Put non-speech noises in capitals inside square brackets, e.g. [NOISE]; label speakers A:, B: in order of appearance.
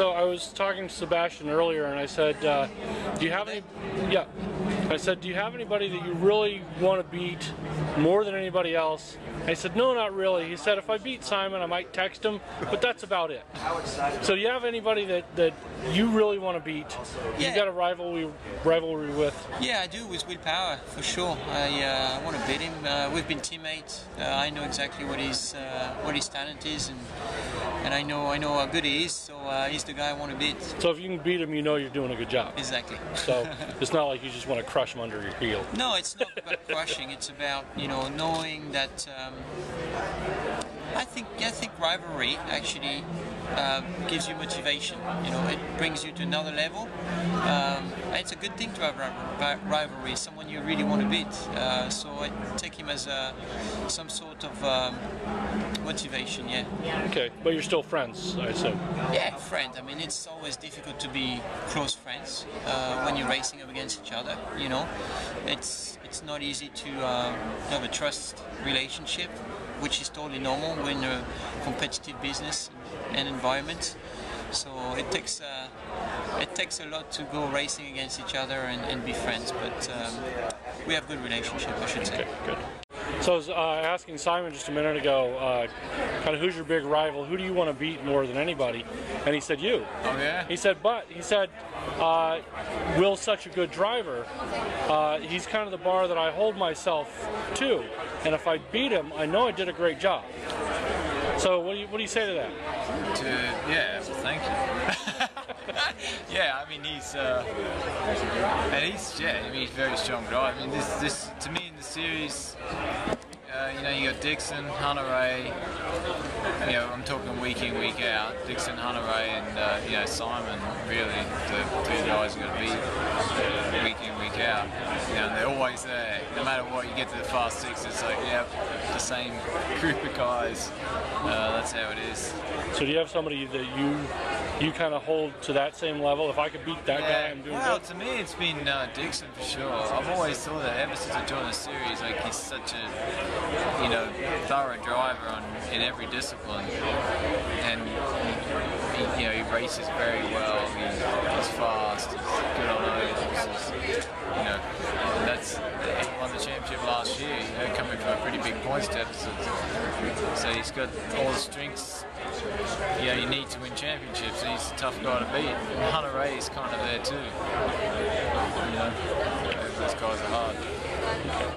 A: So I was talking to Sebastian earlier, and I said, uh, "Do you have any?" Yeah, I said, "Do you have anybody that you really want to beat more than anybody else?" I said, "No, not really." He said, "If I beat Simon, I might text him, but that's about it." So do you have anybody that that you really want to beat?
B: Yeah.
A: You got a rivalry rivalry with?
B: Yeah, I do with Will Power for sure. I, uh, I want to beat him. Uh, we've been teammates. Uh, I know exactly what his uh, what his talent is, and and I know I know how good he is. So uh, he's the guy I want to beat.
A: So if you can beat him, you know you're doing a good job.
B: Exactly.
A: So [LAUGHS] it's not like you just want to crush him under your heel.
B: No, it's not about [LAUGHS] crushing. It's about you know knowing that. Um, I think I think rivalry actually um, gives you motivation. You know, it brings you to another level. Um, it's a good thing to have rivalry. Someone you really want to beat. Uh, so I take him as a some sort of um, motivation. Yeah.
A: Okay, but you're still friends, I assume.
B: Yeah, friend. I mean, it's always difficult to be close friends uh, when you're racing up against each other. You know, it's it's not easy to um, have a trust relationship, which is totally normal when you're a competitive business and environment. So it takes uh, it takes a lot to go racing against each other and, and be friends. But um, we have good relationship, I should say.
A: Okay, good. So I was uh, asking Simon just a minute ago, uh, kind of who's your big rival? Who do you want to beat more than anybody? And he said you.
C: Oh yeah.
A: He said, but he said, uh, Will's such a good driver. Uh, he's kind of the bar that I hold myself to, and if I beat him, I know I did a great job. So what do you what do you say to that?
C: To, yeah. Well, thank you. [LAUGHS] [LAUGHS] yeah. I mean, he's uh, and he's yeah. I mean, he's very strong guy. I mean, this this to me in the series. Uh, you know, you got Dixon, Hunter-Reay. You know, I'm talking week in, week out. Dixon, Hunter-Reay, and uh, you know Simon. Really, the two guys are going to beat week in, week out. You know, they're always there. No matter what, you get to the fast six, it's like, yeah, the same group of guys. Uh, that's how it is.
A: So do you have somebody that you you kind of hold to that same level? If I could beat that guy, I'm doing
C: well,
A: good.
C: to me, it's been uh, Dixon for sure. I've always thought that ever since I joined the series, like he's such a, you know, thorough driver on in every discipline, and he, you know, he races very well. He, he's fast. He's good on ovals. he's- You know, and that's he won the championship last year. You know, coming from a pretty big points deficit. So he's got all the strengths you you need to win championships. He's a tough guy to beat. And Hunter-Reay is kind of there too. You know, those guys are hard.